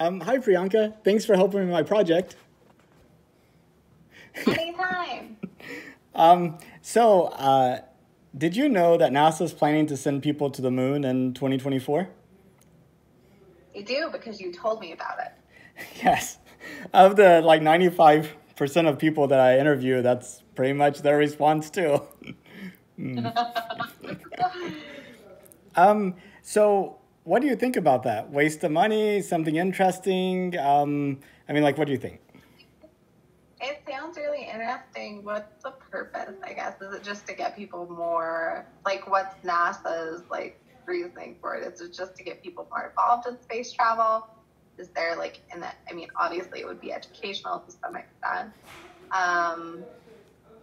Um, hi, Priyanka. Thanks for helping with my project. Anytime. um, so, uh, did you know that NASA is planning to send people to the moon in 2024? You do because you told me about it. Yes. Of the like 95% of people that I interview, that's pretty much their response too. um, so, what do you think about that? Waste of money? Something interesting? Um, I mean, like, what do you think? It sounds really interesting. What's the purpose? I guess is it just to get people more like what's NASA's like reasoning for it? Is it just to get people more involved in space travel? Is there like in that? I mean, obviously it would be educational to some extent, um,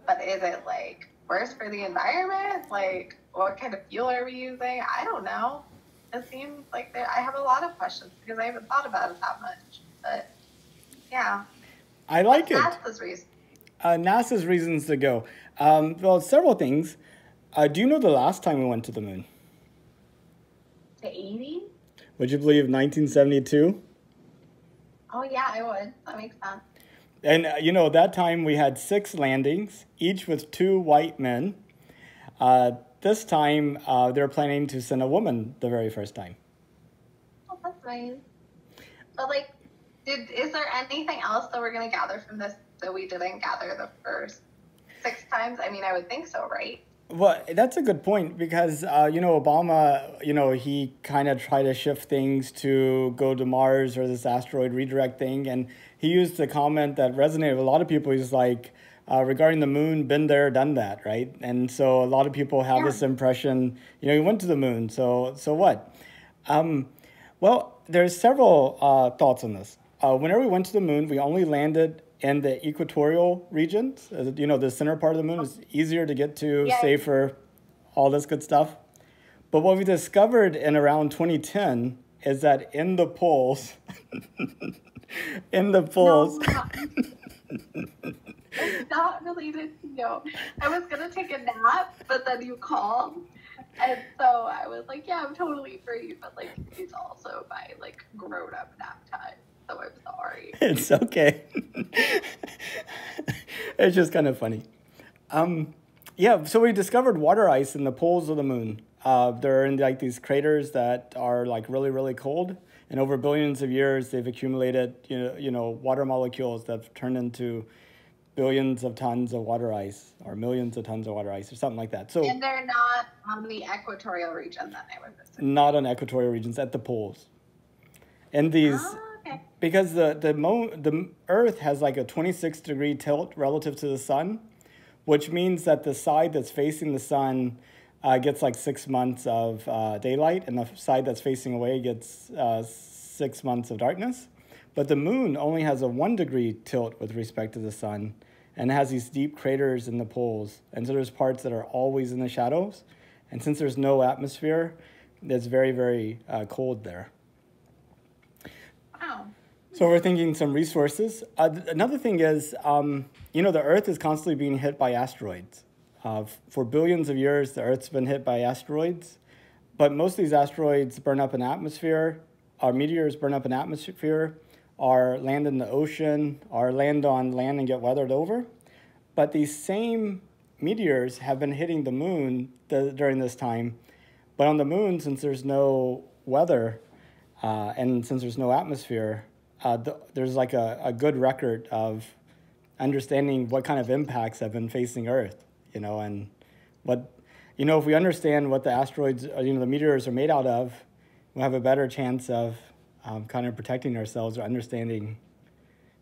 but is it like worse for the environment? Like, what kind of fuel are we using? I don't know. It seems like there, I have a lot of questions because I haven't thought about it that much. But yeah. I like What's it. NASA's reason. Uh, NASA's reasons to go. Um, well, several things. Uh, do you know the last time we went to the moon? The 80? Would you believe 1972? Oh, yeah, I would. That makes sense. And uh, you know, that time we had six landings, each with two white men. Uh, this time uh, they're planning to send a woman the very first time. Oh, that's nice. But, like, did, is there anything else that we're going to gather from this that we didn't gather the first six times? I mean, I would think so, right? Well, that's a good point because uh, you know Obama, you know he kind of tried to shift things to go to Mars or this asteroid redirect thing, and he used a comment that resonated with a lot of people. He's like, uh, regarding the moon, been there, done that, right? And so a lot of people have Yeah. this impression, you know, you went to the moon, so so what? Um, well, there's several uh, thoughts on this. Uh, whenever we went to the moon, we only landed in the equatorial regions. You know, the center part of the moon is easier to get to, Yeah. safer, all this good stuff. But what we discovered in around 2010 is that in the poles, in the poles, No, it's not related to you. I was to take a nap, but then you called. And so I was like, yeah, I'm totally free. But, like, it's also my, like, grown up nap time. So I'm sorry. it's okay. it's just kind of funny. Um, yeah, so we discovered water ice in the poles of the moon. Uh, they're in like these craters that are like really, really cold, and over billions of years, they've accumulated you know, you know water molecules that have turned into billions of tons of water ice, or millions of tons of water ice, or something like that. So And they're not on the equatorial region that they were visiting. not on equatorial regions, at the poles. And these Oh, okay. because the the mo- the Earth has like a 26 degree tilt relative to the sun, which means that the side that's facing the sun uh, gets like six months of uh, daylight, and the side that's facing away gets uh, six months of darkness. But the moon only has a one degree tilt with respect to the sun, and it has these deep craters in the poles, and so there's parts that are always in the shadows, and since there's no atmosphere, it's very very uh, cold there. Wow. So we're thinking some resources. Uh, th- another thing is, um, you know, the Earth is constantly being hit by asteroids. Uh, for billions of years, the Earth's been hit by asteroids, but most of these asteroids burn up an atmosphere. Our meteors burn up an atmosphere, or land in the ocean, or land on land and get weathered over. But these same meteors have been hitting the moon th- during this time. But on the moon, since there's no weather uh, and since there's no atmosphere, uh, th- there's like a, a good record of understanding what kind of impacts have been facing Earth, you know, and what, you know, if we understand what the asteroids, uh, you know, the meteors are made out of, we'll have a better chance of um, kind of protecting ourselves or understanding.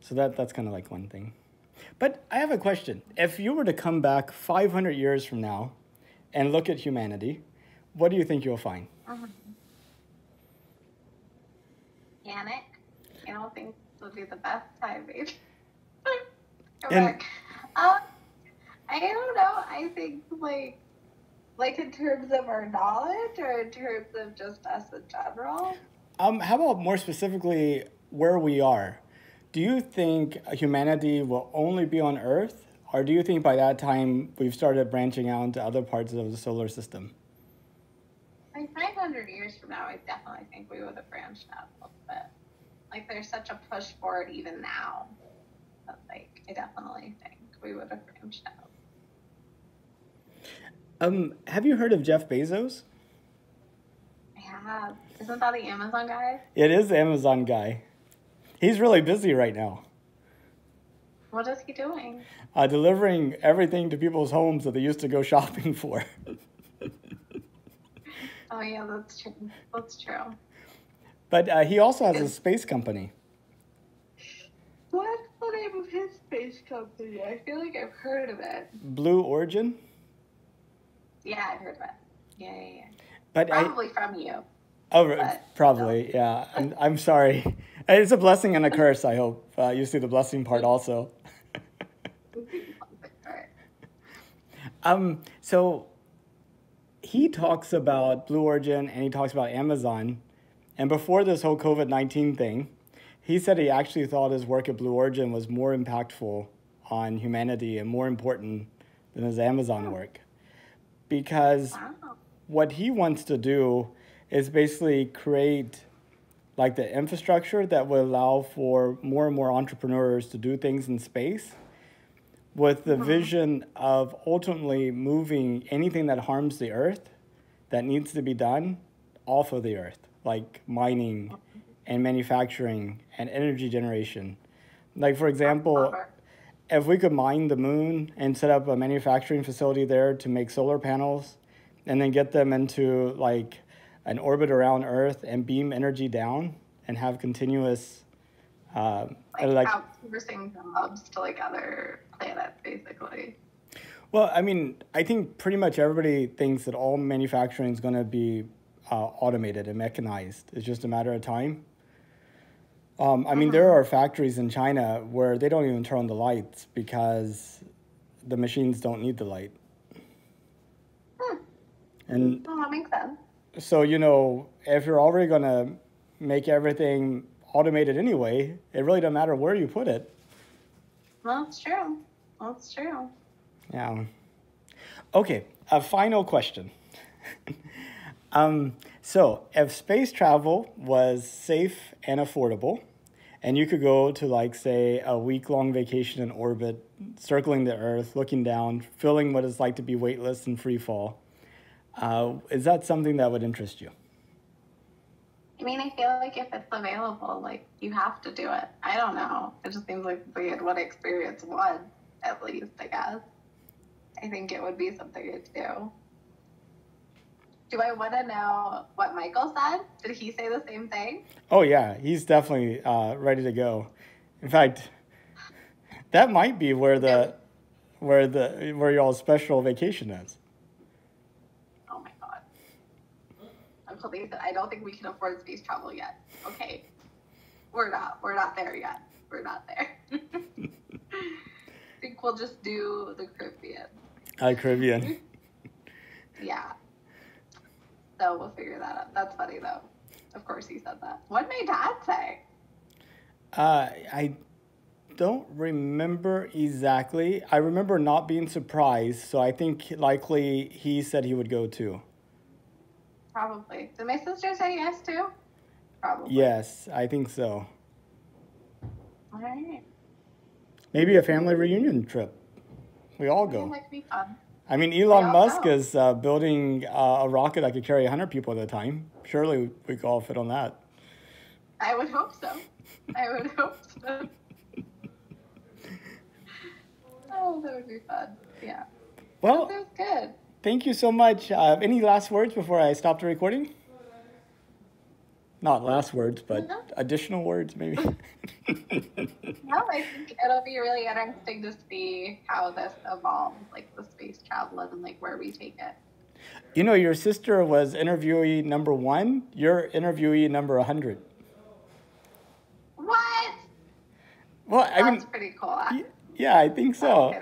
So that that's kind of like one thing. But I have a question. If you were to come back 500 years from now and look at humanity, what do you think you'll find? Panic. I don't think this would be the best time, maybe. And- um, I don't know. I think like like in terms of our knowledge or in terms of just us in general. Um, how about more specifically where we are? Do you think humanity will only be on Earth, or do you think by that time we've started branching out into other parts of the solar system? Like 500 years from now, I definitely think we would have branched out a little bit. Like there's such a push for it even now. But like, I definitely think we would have branched out. Um, have you heard of Jeff Bezos? I have. Isn't that the Amazon guy? It is the Amazon guy. He's really busy right now, What is he doing? uh, delivering everything to people's homes that they used to go shopping for. Oh yeah, that's true. That's true. but uh, he also has a space company. What's the name of his space company? I feel like I've heard of it. Blue Origin. Yeah, I've heard of it. Yeah, yeah, yeah. But I, Probably from you. Oh, but- probably, yeah. I'm, I'm sorry. It's a blessing and a curse. I hope uh, you see the blessing part also. Um, so he talks about Blue Origin and he talks about Amazon. And before this whole COVID 19 thing, he said he actually thought his work at Blue Origin was more impactful on humanity and more important than his Amazon work. Because Wow. what he wants to do is basically create like the infrastructure that will allow for more and more entrepreneurs to do things in space with the uh-huh. vision of ultimately moving anything that harms the earth that needs to be done off of the earth like mining uh-huh. and manufacturing and energy generation. Like for example if we could mine the moon and set up a manufacturing facility there to make solar panels and then get them into like an orbit around earth and beam energy down and have continuous uh, Like, like outsourcing jobs to like other planets, basically. well i mean i think pretty much everybody thinks that all manufacturing is going to be uh, automated and mechanized it's just a matter of time um, i mean there are factories in china where they don't even turn on the lights because the machines don't need the light Hmm. and Well, that makes sense. So, you know, if you're already going to make everything automated anyway, it really doesn't matter where you put it. Well, that's true. That's true. Yeah. Okay, a final question. um, so, if space travel was safe and affordable, and you could go to, like, say, a week long vacation in orbit, circling the Earth, looking down, feeling what it's like to be weightless and free fall, uh, is that something that would interest you? I mean, I feel like if it's available, like you have to do it. I don't know. It just seems like we had what experience was, at least, I guess. I think it would be something to do. Do I want to know what Michael said? Did he say the same thing? Oh yeah, he's definitely uh, ready to go. In fact, that might be where the where the where y'all's special vacation is. Oh my god. Uncle Nathan, I don't think we can afford space travel yet. Okay. We're not. We're not there yet. We're not there. I think we'll just do the Caribbean. Uh, Caribbean. Yeah. So we'll figure that out. That's funny though. Of course he said that. What did my dad say? Uh, I don't remember exactly. I remember not being surprised, so I think likely he said he would go too. Probably. Did my sister say yes too? Probably. Yes, I think so. All right. Maybe a family reunion trip. We all That go. might be fun. I mean, Elon Musk is uh, building uh, a rocket that could carry 100 people at a time. Surely we could all fit on that. I would hope so. I would hope so. oh, that would be fun. Yeah. Well, That was good. Thank you so much. Uh, any last words before I stop the recording? Not last words, but No. additional words, maybe. No, I think it'll be really interesting to see how this evolves, like the space travel and like where we take it. you know, your sister was interviewee number one. You're interviewee number 100. What? Well, I That's mean, pretty cool. yeah, I think so.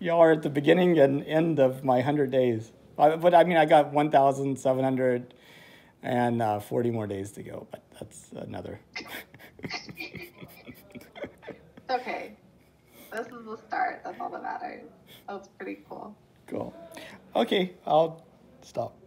Y'all are at the beginning and end of my 100 days. But I mean, I got 1,740 uh, more days to go, but that's another. Okay. This is the start. That's all that matters. That was pretty cool. cool. Okay, I'll stop.